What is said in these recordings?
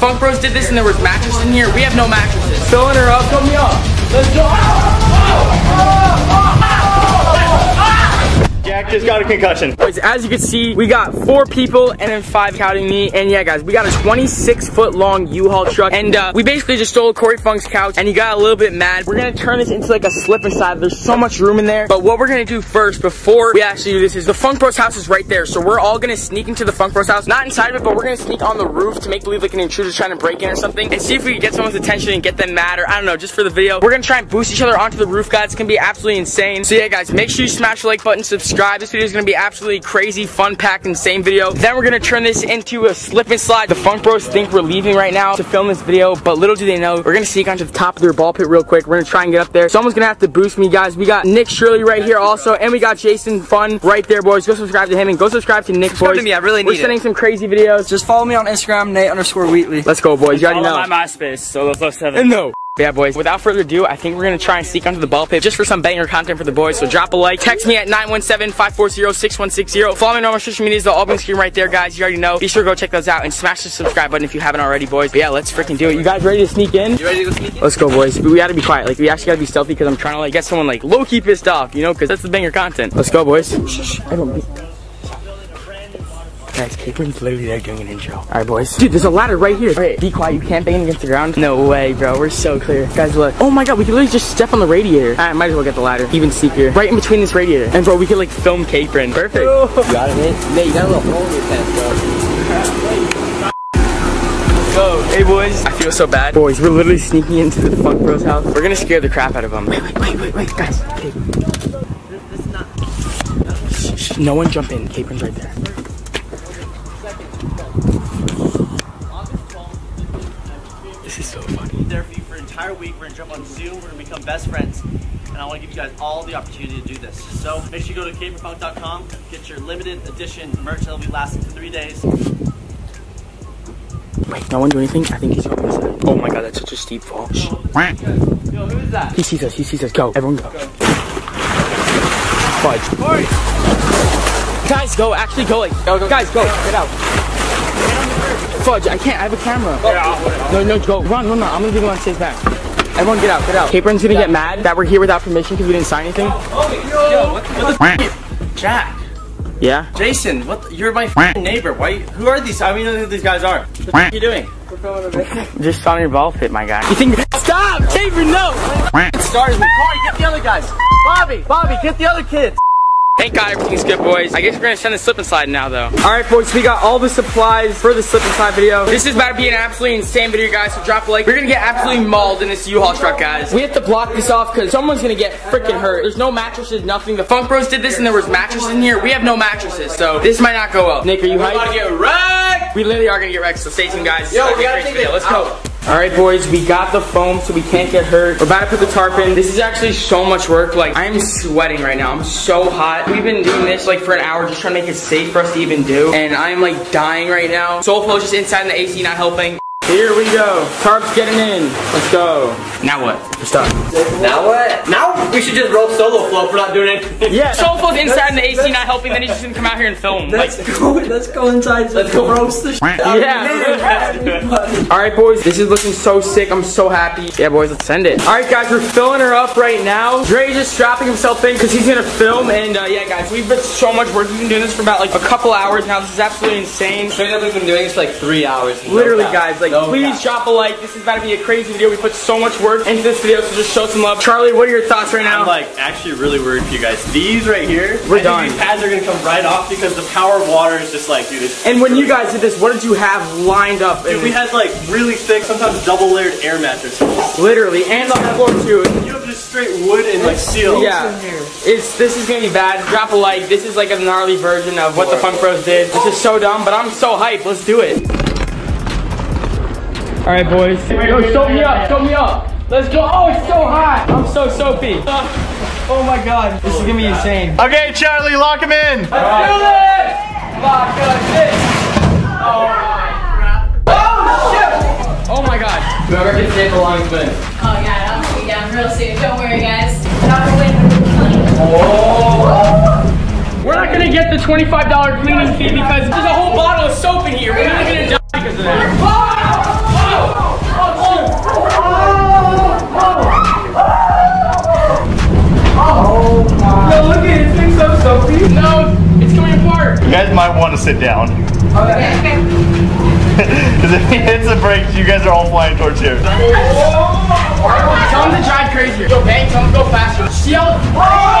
Funk Bros did this and there was mattresses in here. We have no mattresses. Filling her up. Fill me up. Let's go. Jack just got a concussion. Boys, as you can see, we got four people and then five counting me. And yeah, guys, we got a 26 foot long U-Haul truck. And uh, we basically just stole Corey Funk's couch and he got a little bit mad. We're gonna turn this into like a slip and slide. There's so much room in there. But what we're gonna do first before we actually do this is the Funk Bros house is right there. So we're all gonna sneak into the Funk Bros house. Not inside of it, but we're gonna sneak on the roof to make believe like an intruder's trying to break in or something. And see if we can get someone's attention and get them mad or I don't know, just for the video. We're gonna try and boost each other onto the roof, guys. It's gonna be absolutely insane. So yeah, guys, make sure you smash the like button, subscribe. This video is gonna be absolutely crazy, fun packed, insane video. Then we're gonna turn this into a slip and slide. The Funk Bros think we're leaving right now to film this video, but little do they know, we're gonna sneak onto the top of their ball pit real quick. We're gonna try and get up there. Someone's gonna have to boost me, guys. We got Nick Shirley right here also, and we got Jason Fun right there, boys. Go subscribe to him and go subscribe to Nick, Subscribe boys. to me, I really We're sending it. some crazy videos. Just follow me on Instagram, Nate underscore Wheatley. Let's go, boys. You already know. my MySpace, solo flow seven. No. Yeah, boys. Without further ado, I think we're gonna try and sneak onto the ball pit just for some banger content for the boys. So drop a like, text me at 917-540-6160. Follow me on all my social medias, they'll all be on screen right there, guys. You already know. Be sure to go check those out and smash the subscribe button if you haven't already, boys. But yeah, let's freaking do it. You guys ready to sneak in? You ready to go sneak in? Let's go, boys. But we gotta be quiet. Like, we actually gotta be stealthy because I'm trying to like get someone like low key pissed off, you know, because that's the banger content. Let's go, boys. Shh, shh, Guys, Caitlin's literally there doing an intro. All right, boys. Dude, there's a ladder right here. All right, be quiet. You can't bang against the ground. No way, bro. We're so clear. Guys, look. Oh my god, we can literally just step on the radiator. I might as well get the ladder. Even sneaker. Right in between this radiator. And bro, we could like film Capron. Perfect. You got it, Nate? Nate, you got a little hole in your pants, bro. Go. Hey, boys. I feel so bad. Boys, we're literally sneaking into the Funk Bros house. We're gonna scare the crap out of them. Wait, wait, wait, wait, wait. Guys, okay. No one jump in. Capron's right there. Entire week. We're gonna jump on Zoom. We're gonna become best friends. And I wanna give you guys all the opportunity to do this. So make sure you go to capronfunk.com, get your limited edition merch that'll be lasting for three days. Wait, no one do anything? I think he's going inside. Oh my god, that's such a steep fall. Shh. Yo, who is that? He sees us, he sees us. Go, everyone go. Fudge. Guys, go, actually go, like, go, go. guys, go, get out. Fudge, I can't, I have a camera. No, no, go, run, run, run, I'm gonna give you on safe back. Everyone get out, get out. Capron's gonna get mad that we're here without permission because we didn't sign anything. Oh, yo, what, what the Jack, Yeah? Jason, what? The, you're my neighbor. Why? Who are these? I don't even know who these guys are. What the f- are you doing? Just on your ball pit, my guy. You think, stop, Capron, no! It started me. Corey, get the other guys. Bobby, Bobby, get the other kids. Thank God everything's good, boys. I guess we're gonna send the slip and slide now, though. All right, boys, we got all the supplies for the slip and slide video. This is about to be an absolutely insane video, guys, so drop a like. We're gonna get absolutely mauled in this U-Haul truck, guys. We have to block this off because someone's gonna get freaking hurt. There's no mattresses, nothing. The Funk Bros did this and there was mattresses in here. We have no mattresses, so this might not go well. Nick, are you We're about hyped? to get wrecked. We literally are gonna get wrecked, so stay tuned, guys. Yo, we gotta take great this video. Let's go. All right, boys, we got the foam so we can't get hurt. We're about to put the tarp in. This is actually so much work. Like, I'm sweating right now. I'm so hot. We've been doing this like for an hour just trying to make it safe for us to even do. And I'm like dying right now. Soulflow's just inside in the AC, not helping. Here we go. Tarp's getting in. Let's go. Now what? We're stuck. Now what? Now we should just roll solo flow for not doing anything. Yeah. solo flow's inside in the AC, not helping. Then he's just gonna come out here and film. Like, Let's go, let's go inside. Let's go roast the shit out of Yeah. All right, boys, this is looking so sick. I'm so happy. Yeah, boys, let's send it. All right, guys, we're filling her up right now. Dre's just strapping himself in because he's gonna film. And uh, yeah, guys, we've been so much work. We've been doing this for about like a couple hours now. This is absolutely insane. Straight up, we've been doing this for like three hours. Literally, cap. guys, like, No please cap. drop a like. This is about to be a crazy video. We put so much work into this video, so just show some love. Charlie, what are your thoughts right now? I'm like actually really worried for you guys. These right here, We're I done. These pads are gonna come right off because the power of water is just like, dude. And when you guys did this, what did you have lined up? Dude, we had like really thick, sometimes double layered air mattresses. literally, and on that floor too. You have just straight wood and like steel. Yeah, it's this is gonna be bad. Drop a like. This is like a gnarly version of what the Funk Bros did. This is so dumb, but I'm so hyped. Let's do it. All right, boys. Yo, soap me up. Soap me up. Let's go. Oh, it's so hot. I'm so soapy. Oh my god, this is gonna be insane. Okay, Charlie, lock him in. Let's do this. Lock us in. Oh shit. Oh my god. Whoever gets hit belongs with. Oh yeah, I'll be down real soon. Don't worry, guys. Not the win for. We're not gonna get the $25 cleaning fee because there's a whole bottle of soap in here. We're not gonna die sit down. Okay, okay. Because if he hits the brakes, you guys are all flying towards here. Tell him to drive crazier. Yo, bang, tell him to go faster. See how?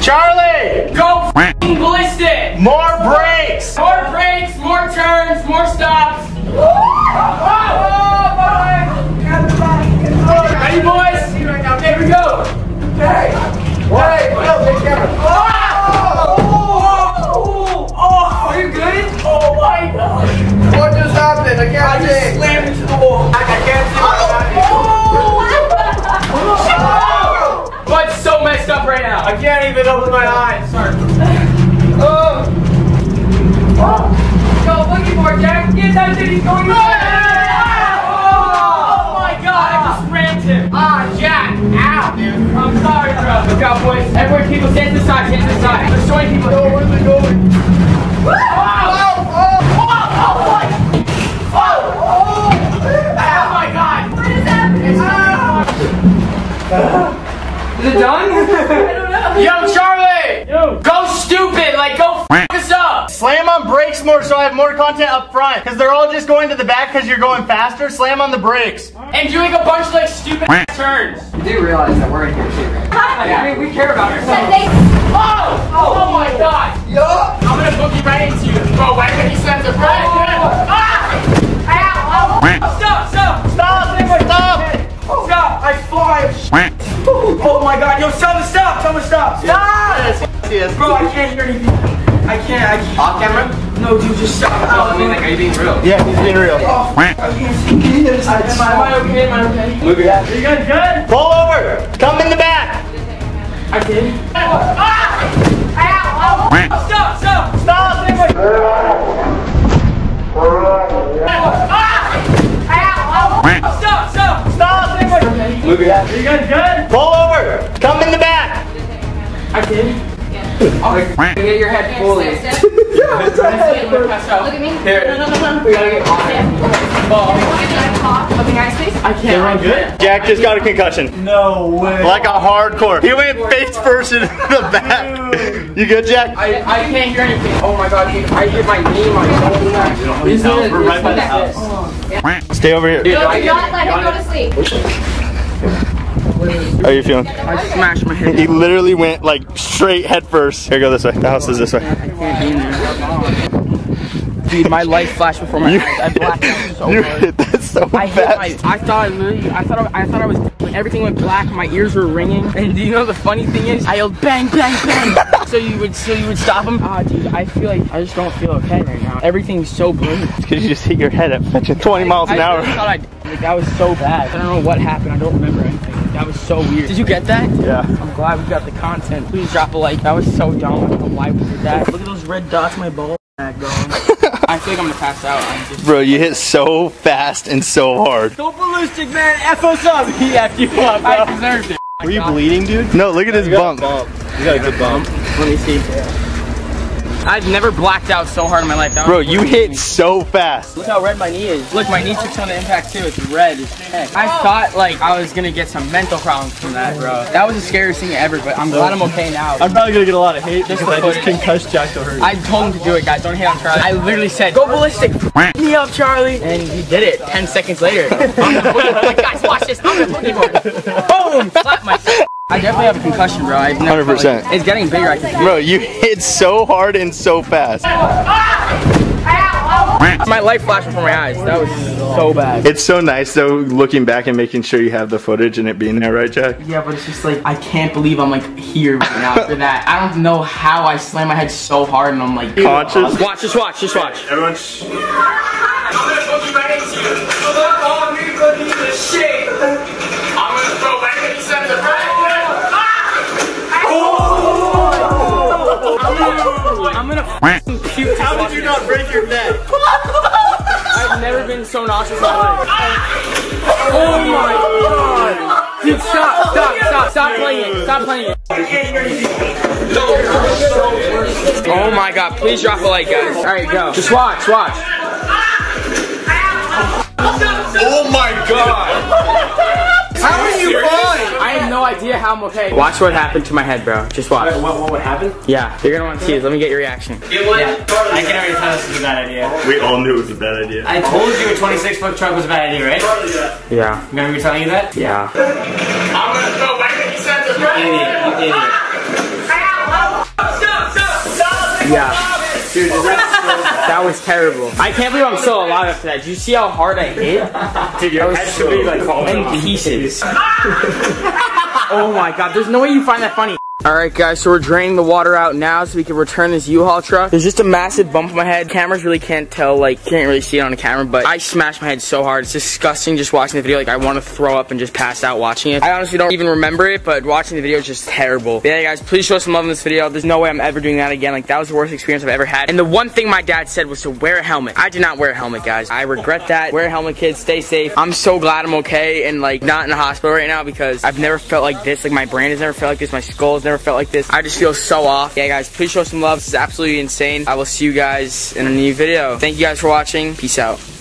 Charlie! Go ballistic. More brakes! More Oh my god, I just rammed him. Ah, Jack. I'm sorry, bro. Look out, boys. Everyone, people, stand to the side, stand to side. There's so many people. Yo, where's it going? Oh, oh, oh, oh? Oh, oh. Oh? Is it done? I don't know. Yo, Charlie! Yo. Go stupid, like go f us up! Slam on brakes more so I have more content up front. Because they're all just going to the back because you're going faster. Slam on the brakes. And doing a bunch of like stupid turns. You do realize that we're in here too, right? I mean, we care about ourselves. they- Oh! Oh my god! Yo! Yes. Bro, I can't hear anything. I can't. I can't. Off camera? No, dude, just stop. I mean, like, are you being real? Yeah, he's being real. Am I, am I okay? Am I okay? Move your head. Are you guys good? Pull over. Come in the back. I did. Ah! Ow! Ow! Stop! Stop! Stop! Ah! Ow! Ow! Stop! Stop! Stop! Move your head. Are you guys good? Pull over. Come in the back. I did. Get your head fully. Step, step. Pass out. Look at me. Here. No, no, no, no. We gotta get on it. Oh, Can I talk? Open your eyes, please. I can't. Everyone good? Jack just got a concussion. No way. Like a hardcore. He went face first into the back. You good, Jack? I, I can't hear anything. Oh my god, dude. I hit my knee, my shoulder. Isn't? We're right by the house. Stay over here. Dude, No, I do not let him go to sleep. How are you feeling? I smashed my head. He literally went like straight head first. Here, go this way. The house is this way. Dude, my life flashed before my You- eyes. I blacked out so You hard. hit that so I hit my. fast. I thought I literally. I thought. I, I thought I was. Everything went black. My ears were ringing. And do you know the funny thing is? I yelled bang, bang, bang. so you would. So you would stop him. Ah, dude. I feel like I just don't feel okay right now. Everything's so blurry. Because you just hit your head at fucking 20 miles an I, hour. I thought I. Like that was so bad. I don't know what happened. I don't remember anything. That was so weird. Did you get that? Yeah. I'm glad we got the content. Please drop a like. That was so dumb. I don't know why we did that. Look at those red dots. My ball. I feel like I'm gonna pass out. I'm just. Bro, you hit so fast and so hard. Go ballistic, man. F us up. He F you up, bro. I deserved it. Were you bleeding, dude? No, look at his bump. You got a good bump. Let me see. I've never blacked out so hard in my life. That Bro, you hit so fast. Look how red my knee is. Look, my knee took some of the impact too. It's red as heck. I thought like I was gonna get some mental problems from that, bro. That was the scariest thing ever, but I'm glad I'm okay now. I'm probably gonna get a lot of hate Just because I for just footage. concussed Jack to hurt. I told him to do it, guys. Don't hate on Charlie. I literally said, "Go ballistic, me up, Charlie," and he did it. Ten seconds later, I'm the guys, watch this. I'm the boogie board. Boom! Slap myself. I definitely have a concussion, bro. I've never 100%. Like, it's getting bigger. I can feel. Bro, you hit so hard and so fast. My light flashed before my eyes. That was so bad. It's so nice though, looking back and making sure you have the footage and it being there, right, Jack? Yeah, but it's just like I can't believe I'm like here right now after that. I don't know how I slammed my head so hard and I'm like Conscious? Watch, just watch, just watch. Everyone's. Puke. How did you not break your neck? I've never been so nauseous in my life. Oh my god. Dude, stop, stop, stop, stop playing it. Stop playing it. Oh my god, please drop a like, guys. Alright, go. Just watch, watch. Oh my god! How are you fine? I have no idea how I'm okay. Watch what happened to my head, bro. Just watch. What, what would happen? Yeah, you're gonna want to see it. Let me get your reaction. I can already tell this is a bad idea. We all knew it was a bad idea. I told you a 26 foot truck was a bad idea, right? Yeah, Remember me telling you that? yeah. You idiot. You idiot. Yeah. Dude, that was terrible. I can't believe I'm still alive after that. Did you see how hard I hit? Dude, your head should be like falling in pieces. oh my god, there's no way you find that funny. Alright guys, so we're draining the water out now so we can return this U-Haul truck. There's just a massive bump on my head. Cameras really can't tell, like, can't really see it on the camera, but I smashed my head so hard. It's disgusting just watching the video. Like, I want to throw up and just pass out watching it. I honestly don't even remember it, but watching the video is just terrible. But yeah, guys, please show some love in this video. There's no way I'm ever doing that again. Like, that was the worst experience I've ever had. And the one thing my dad said was to wear a helmet. I did not wear a helmet, guys. I regret that. Wear a helmet, kids. Stay safe. I'm so glad I'm okay and, like, not in the hospital right now because I've never felt like this. Like, my brain has never felt like this. My skull's never felt like this. I just feel so off. Yeah, guys, please show some love. This is absolutely insane. I will see you guys in a new video. Thank you guys for watching. Peace out.